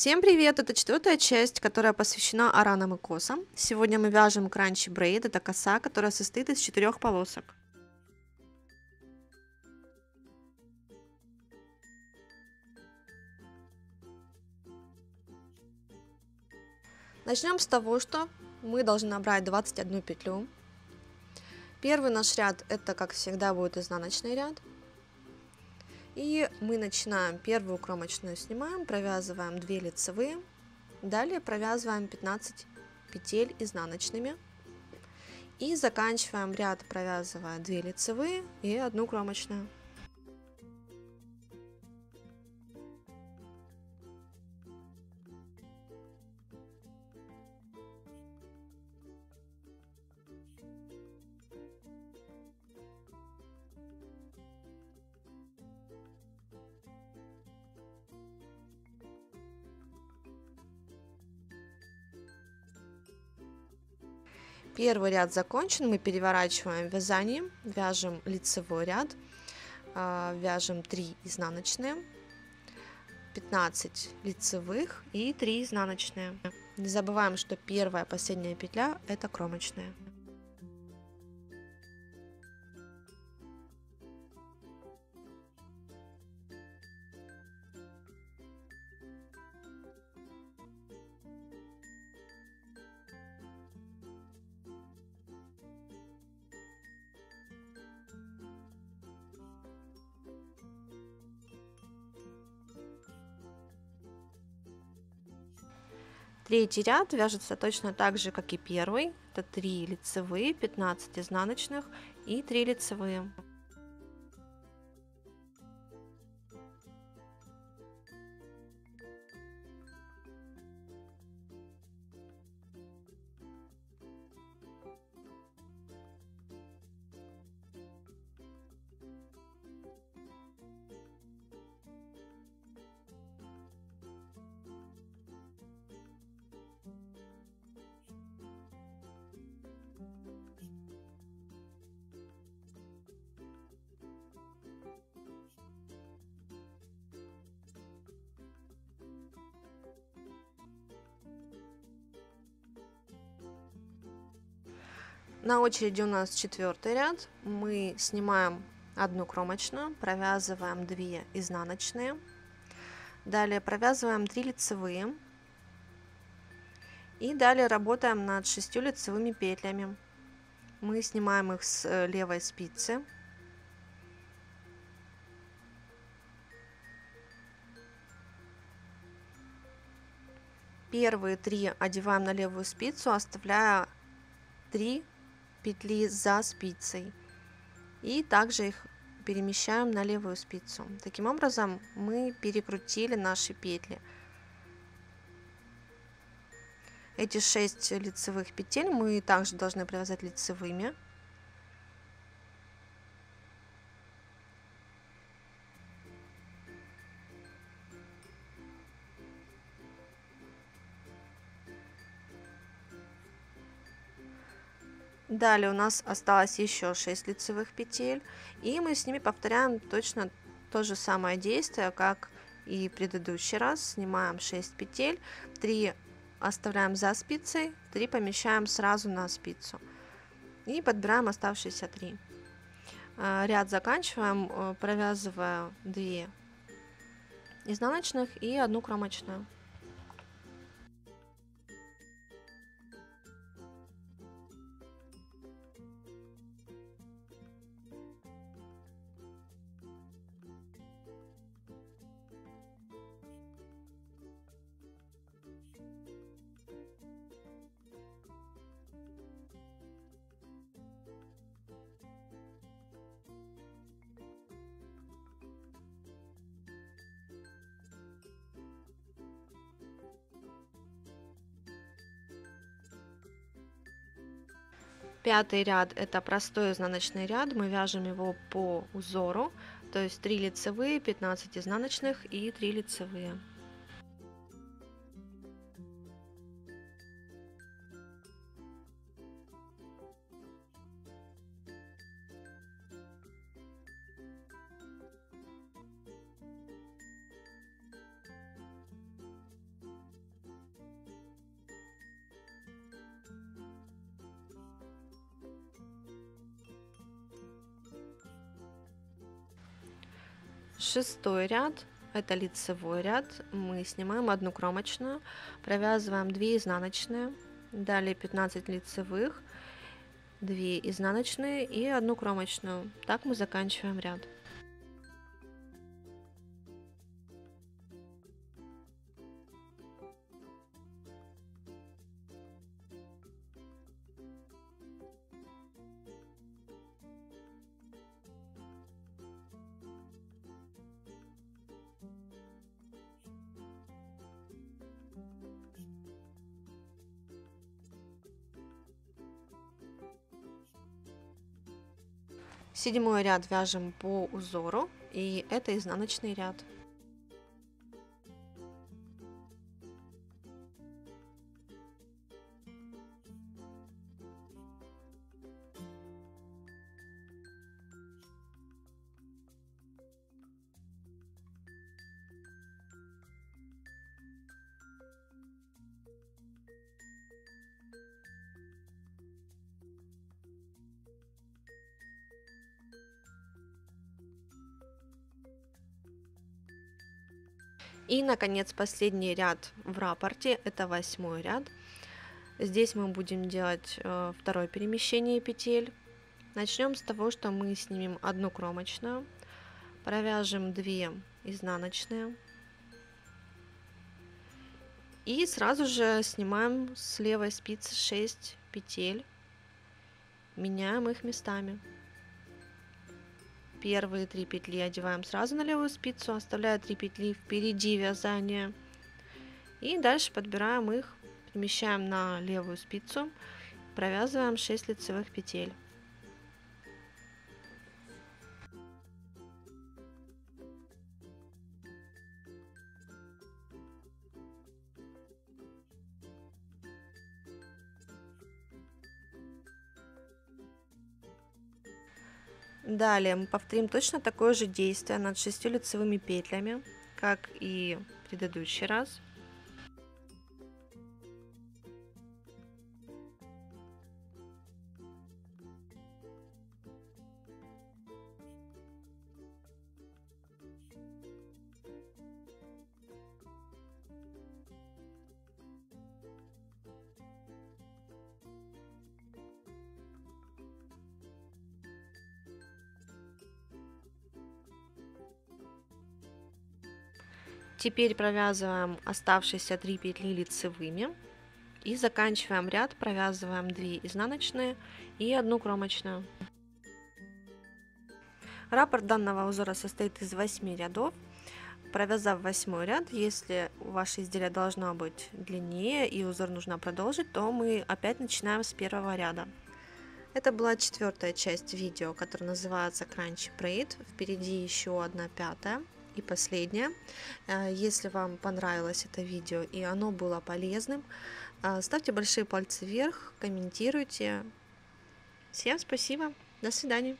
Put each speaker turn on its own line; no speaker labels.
Всем привет! Это четвертая часть, которая посвящена аранам и косам. Сегодня мы вяжем кранчи брейд. Это коса, которая состоит из четырех полосок. Начнем с того, что мы должны набрать 21 петлю. Первый наш ряд это, как всегда, будет изнаночный ряд. И мы начинаем. Первую кромочную снимаем, провязываем 2 лицевые, далее провязываем 15 петель изнаночными. И заканчиваем ряд, провязывая 2 лицевые и 1 кромочную. Первый ряд закончен, мы переворачиваем вязание, вяжем лицевой ряд, а, вяжем 3 изнаночные, 15 лицевых и 3 изнаночные. Не забываем, что первая последняя петля это кромочная. Третий ряд вяжется точно так же, как и первый. Это 3 лицевые, 15 изнаночных и 3 лицевые. На очереди у нас четвертый ряд. Мы снимаем одну кромочную, провязываем 2 изнаночные. Далее провязываем 3 лицевые. И далее работаем над 6 лицевыми петлями. Мы снимаем их с э, левой спицы. Первые три одеваем на левую спицу, оставляя 3 петли за спицей и также их перемещаем на левую спицу. Таким образом мы перекрутили наши петли. Эти 6 лицевых петель мы также должны провязать лицевыми. Далее у нас осталось еще 6 лицевых петель. И мы с ними повторяем точно то же самое действие, как и предыдущий раз. Снимаем 6 петель, 3 оставляем за спицей, 3 помещаем сразу на спицу. И подбираем оставшиеся 3. Э, ряд заканчиваем, э, провязывая 2 изнаночных и одну кромочную. Пятый ряд это простой изнаночный ряд, мы вяжем его по узору, то есть 3 лицевые, 15 изнаночных и 3 лицевые. Шестой ряд это лицевой ряд. Мы снимаем одну кромочную, провязываем 2 изнаночные, далее 15 лицевых, 2 изнаночные и одну кромочную. Так мы заканчиваем ряд. Седьмой ряд вяжем по узору, и это изнаночный ряд. И, наконец, последний ряд в рапорте, это восьмой ряд. Здесь мы будем делать э, второе перемещение петель. Начнем с того, что мы снимем одну кромочную, провяжем 2 изнаночные и сразу же снимаем с левой спицы 6 петель, меняем их местами первые три петли одеваем сразу на левую спицу, оставляя 3 петли впереди вязания. И дальше подбираем их, перемещаем на левую спицу, провязываем 6 лицевых петель. Далее мы повторим точно такое же действие над шестью лицевыми петлями, как и предыдущий раз. Теперь провязываем оставшиеся 3 петли лицевыми и заканчиваем ряд, провязываем 2 изнаночные и 1 кромочную. Раппорт данного узора состоит из 8 рядов. Провязав 8 ряд, если ваше изделие должно быть длиннее и узор нужно продолжить, то мы опять начинаем с первого ряда. Это была четвертая часть видео, которая называется Crunchy Braid. Впереди еще одна пятая. И последнее, э, если вам понравилось это видео и оно было полезным, э, ставьте большие пальцы вверх, комментируйте. Всем спасибо, до свидания.